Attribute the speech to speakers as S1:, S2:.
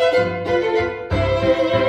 S1: Müzik